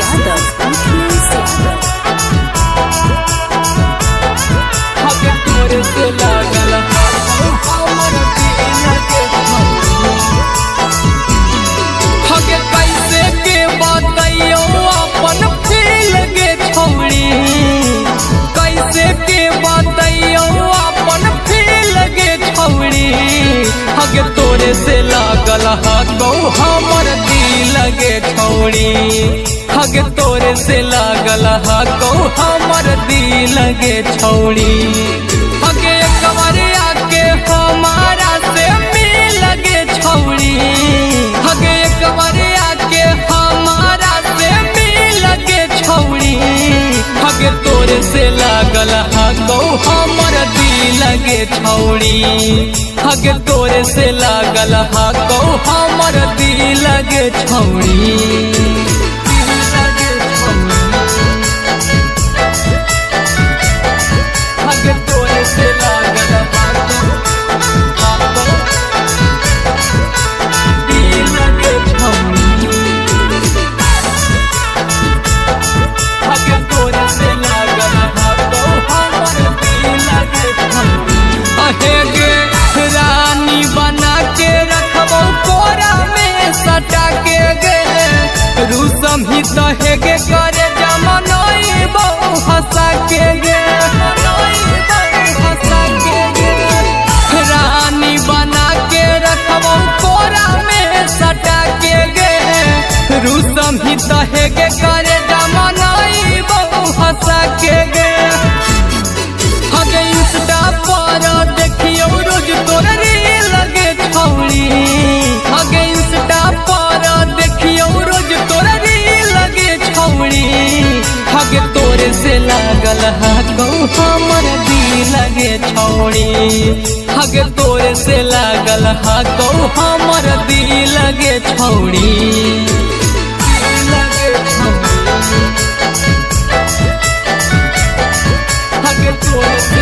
Yadav. हके हको हमर दिल गे छौड़ी हगे तोरे से लागल हको हमर दिल गे छौड़ी। हगे कमरिया के हमारा से मिल गे छौड़ी। हगे कमरिया के हमारा से मिल गे छौड़ी। हगे तोरे से लागल हको हमर दिल गे छौड़ी हग तोरे से लागल हको हमर दिल लगे छौड़ी ही तहे के करे जमनोई बहु हंसा के गे रानी बना के रखबो कोरा में सटा के गे ही के करे जमनोई बहु हंसा के गे से लागल हको, हमर दिल लगे छौड़ी। हग तोरे से लागल हको, हमर दिल लगे छौड़ी। हग तोर से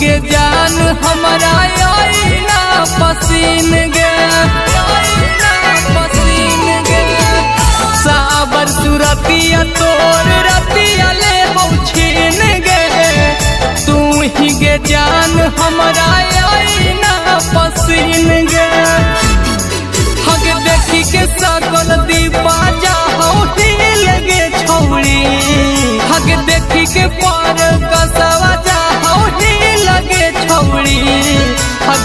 गे जान, हमरा आईना पसीन गे पसीन गे साबर सुरतिया तोर रतिया ले छीन गे तू ही गे जान, हमरा आईना पसीन गे हगे देखी के सकल दीपा जाहो लगे छौड़ी। देखी के पर कसवा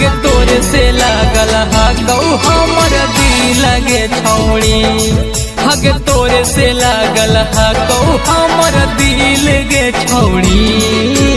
हगे तोरे से लागल हगौ हमर दिल लगे छौड़ी हग तोरे से लागल हगौ हमर दिल गे छौड़ी